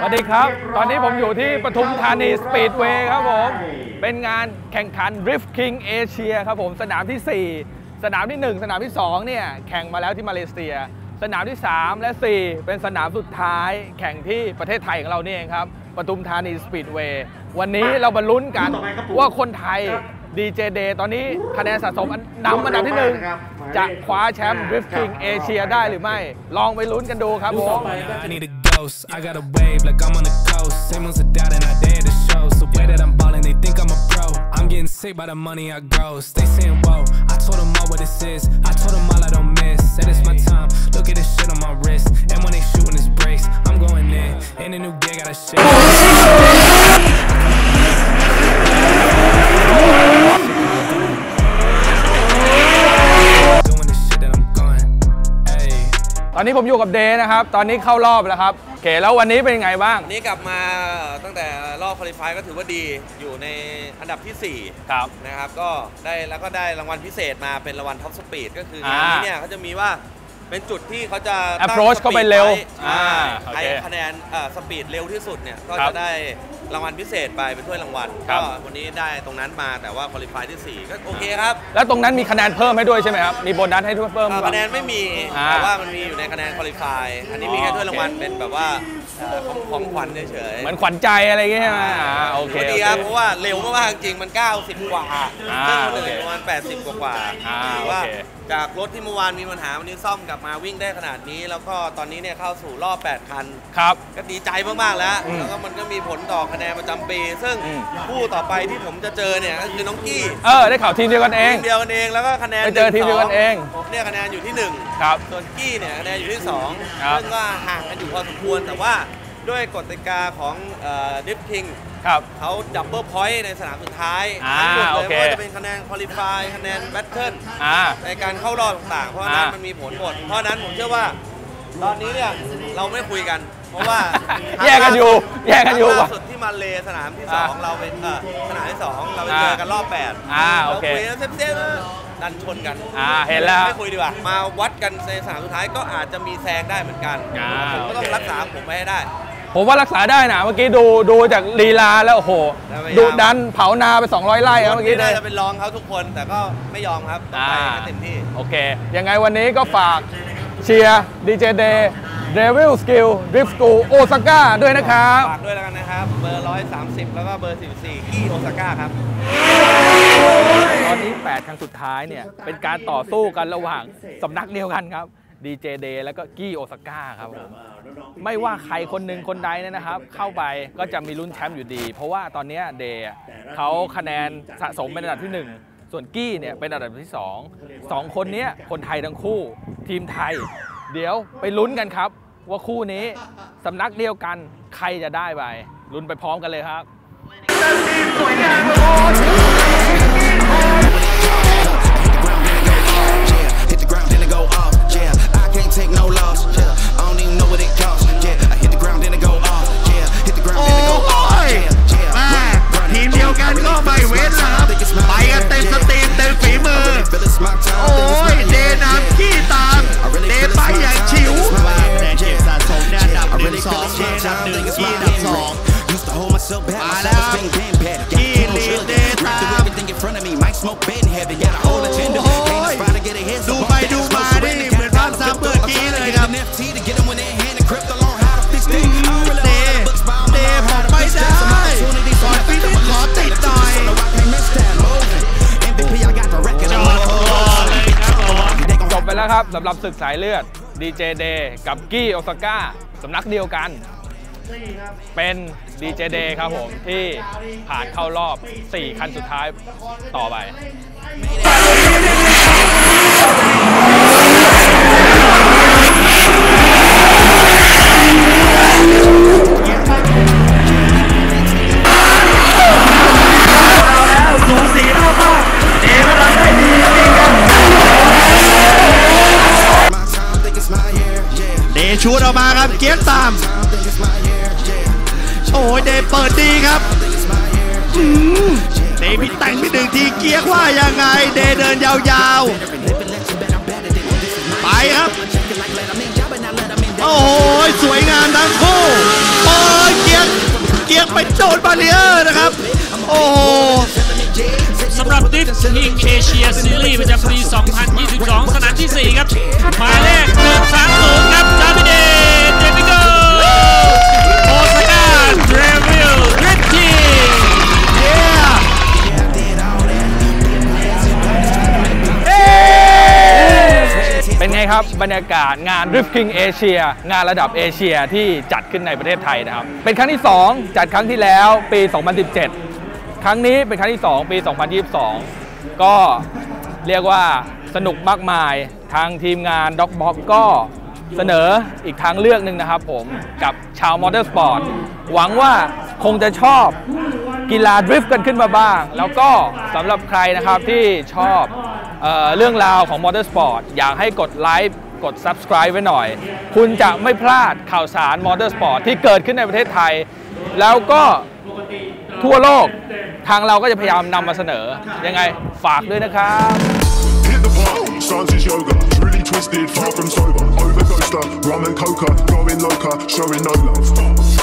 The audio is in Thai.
สวัสดีครับ ตอนนี้ผมอยู่ที่ปทุมธานีสปีดเวย์ครับผม เป็นงานแข่งขัน Drift King Asia ครับผม สนามที่ 4 สนามที่ 1 สนามที่ 2 เนี่ย แข่งมาแล้วที่มาเลเซีย สนามที่ 3 และ 4 เป็นสนามสุดท้าย แข่งที่ประเทศไทยของเรานี่เองครับปทุมธานีสปีดเวย์วันนี้เรามาลุ้นกันว่าคนไทย DJ Day ตอนนี้คะแนนสะสมอันนำอันดับที่หนึ่งจะคว้าแชมป์ Drift King Asia ได้หรือไม่ ลองไปลุ้นกันดูครับผม I got a wave like I'm on the coast. Same ones are doubting I dare to show. So way that I'm balling, they think I'm a pro. I'm getting sick by the money I gross. They saying whoa. I told them all what this is. I told them all I don't miss. Said it's my time. Look at this shit on my wrist. And when they shootin' this brace, I'm going in. In a new gig, got a shit. อนนี้ผมอยู่กับเดย์นะครับ ตอนนี้เข้ารอบแล้วครับโอเคแล้ววันนี้เป็นยังไงบ้างวันนี้กลับมาตั้งแต่รอบ qualify ก็ถือว่าดีอยู่ในอันดับที่ 4 ครับ นะครับก็ได้แล้วก็ได้รางวัลพิเศษมาเป็นรางวัล top speed ก็คืออ่างานนี้เนี่ยเขาจะมีว่าเป็นจุดที่เขาจะตั้ง Approach เข้าไปเร็ว speed ไอ่าใครโอเคคะแนนเอ่อ speed เร็วที่สุดเนี่ยก็ครัจะบได้ รางวัลพิเศษไปเป็นถ้วยรางวัลครัก็บวันนี้ได้ตรงนั้นมาแต่ว่า qualify ที่4ก็โอเคครับแล้วตรงนั้นมีคะแนนเพิ่มให้ด้วยใช่ไหมครับ มีโบนัสให้ด้วยเพิ่มอ่าหรือเปคะแนล่านไม่มีอ่าแต่ว่ามันมีอยู่ในคะแนนคุริฟายอันนี้มีแค่ถ้วยรางวัลเป็นแบบว่าเอ่อของของขวัญเฉยๆเหมือนขวัญใจอะไรอย่างเงี้ยใช่ไหมอ่าโอเคก็โอดีเคครับเพราะว่าเร็วมากๆจริงมัน 90 กว่าอ่าซึ่งโอคนเคอื่นประมาณ80 กว่ากว่าอ่าถือว่าโอเค จากรถที่เมื่อวานมีปัญหาวันนี้ซ่อมกลับมาวิ่งได้ขนาดนี้ แล้วก็ตอนนี้เนี่ยเข้าสู่รอบ 8 คัน ครับ ก็ดีใจมาก ๆ แล้ว อืมแล้วก็มันก็มีผลต่อคะแนนประจำปี ซึ่งอืม คู่ต่อไปที่ผมจะเจอเนี่ยก็คือน้องกี้เออ ได้ข่าวทีมเดียวกันเอง ทีมเดียวกันเองแล้วก็คะแนนไปเจอทีมเดียวกันเอง ผมเนี่ยคะแนนอยู่ที่1ครับ ส่วนกี้เนี่ยคะแนนอยู่ที่2ครับ ซึ่งก็ห่างกันอยู่พอสมควรแต่ว่า ด้วยกฎกติกาของ Drift King ครับเขา double point ในสนามสุดท้ายอ่าทั้งหมดโอเลยเคไม่ว่าจะเป็นคะแนน qualify คะแนน battle อ่าในการเข้ารอบต่างๆ เพราะฉะนั้นอ่ามัมันมีผลหมดเพราะฉะนั้นผมเชื่อว่า ตอนนี้เนี่ยเราไม่คุยกัน เพราะว่าแยกกันอยู่แยกกันอยู่ครั้งว่ะล่าสุดที่มาเลสนามที่อ่า2เราเป็นเอ่อสนามที่ 2 เราไปอ่าเจอกันรอบ8อ่าโอเคเราคุยกันเซฟๆดันชนกันอ่าเห็นแล้วไม่คุยดีกว่ามาวัดกันในสนามสุดท้ายก็อาจจะมีแซงได้เหมือนกันอ่าผมก็ต้องโอเครักษาผมไว้ให้ได้ ผมว่ารักษาได้นะเมื่อกี้ดูดูจากลีลาแล้วโอ้โหแล้วพยายามดุดันเผานาไป 200ไร่ครับเมื่อกี้น่าเนี่ยจะเป็นรองเขาทุกคนแต่ก็ไม่ยอมครับต้องไปให้เต็มที่โอเค ยังไงวันนี้ก็ฝากเชียร์ดีเจเดย์เดวิลสกิลดริฟต์สกูโอซาก้าด้วยนะครับ ฝากด้วยแล้วกันนะครับ เบอร์ 130 แล้วก็เบอร์ 44กี้โอซาก้าครับ ตอนนี้ 8 ครั้งสุดท้ายเนี่ย เป็นการต่อสู้กันระหว่างสำนักเดียวกันครับ ดีเจเดย์แล้วก็กี้โอซาก้าครับผมไม่ว่าใครคนหนึ่งคนใดเนี่ยนะครับ เข้าไปก็จะมีลุ้นแชมป์อยู่ดี เพราะว่าตอนเนี้เดย์เขาคะแนนสะสมเป็นอันดับที่ 1 ส่วนกี้เนี่ยเป็นอันดับที่ 2 2 คนเนี้ยคนไทยทั้งคู่ ทีมไทย เดี๋ยวไปลุ้นกันครับ ว่าคู่นี้สำนักเดียวกันใครจะได้ไปลุ้นไปพร้อมกันเลยครับ ดู bump ไป that ดู smoke มา surrender. นี่ Got เหมือน a ภาพ dollar ซ้ำ flip เมื่อ through. I'm กี้ trying เล to ย get ครับ an FT to get 'em when they hand and crypto learn how to fix it. I don't really เด know how to books, but I'm เด alive. ผ่าน Had a ไม่ bitch ได้ got some ก่อน opportunities, so ฟิ I นิ think ช I'm ขอ a ติด bitch. หน่อย So I can't miss that moving. MVP, I got the record. I'm like, oh, they gon' จบไปแล้วครับสำหรับศึกสายเลือดดีเจเดย์กับกี้โอซาก้าสำนักเดียวกัน เป็นดีเจเดย์ครับผม ที่ผ่านเข้ารอบ 4 คันสุดท้ายต่อไปสูสีมากมากเดกำลังได้ดีจริงครับ my time, think it's my year. Yeah. เดชูดออกมาครับ เกียร์ตาม โอ้ยเดเปิดดีครับเดพี่แต่งไปหนึ่งทีเกียร์ว่ายังไง เดเดินยาวๆ ไปครับ โอ้โหสวยงามทั้งคู่โอ้ยเกียร์เกียร์ไปโดนบาเลียร์นะครับ โอ้สำหรับดิฟทีมเอเชียซีรีส์ประจำปี 2022 สนามที่ 4 ครับมายเลข1 3 ไงครับ บรรยากาศงาน Drift King Asia งานระดับเอเชียที่จัดขึ้นในประเทศไทยนะครับ เป็นครั้งที่ 2 จัดครั้งที่แล้วปี 2017 ครั้งนี้เป็นครั้งที่ 2 ปี 2022 ก็เรียกว่าสนุกมากมายทางทีมงาน d o g b o x ก็เสนออีกทางเลือกหนึ่งนะครับผมกับชาวมอเตอร์สปอร์ตหวังว่าคงจะชอบกีฬาดริฟต์กันขึ้นมาบ้าง แล้วก็สำหรับใครนะครับที่ชอบ เรื่องราวของมอเตอร์สปอร์ตอยากให้กดไลค์กด Subscribe ไว้หน่อย คุณจะไม่พลาดข่าวสารมอเตอร์สปอร์ตที่เกิดขึ้นในประเทศไทย แล้วก็ทั่วโลกทางเราก็จะพยายามนำมาเสนอ ยังไงฝากด้วยนะครับ Stance is yoga. Really twisted, far from sober. Overdosed, rum and coca, going loca, showing no love.